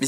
你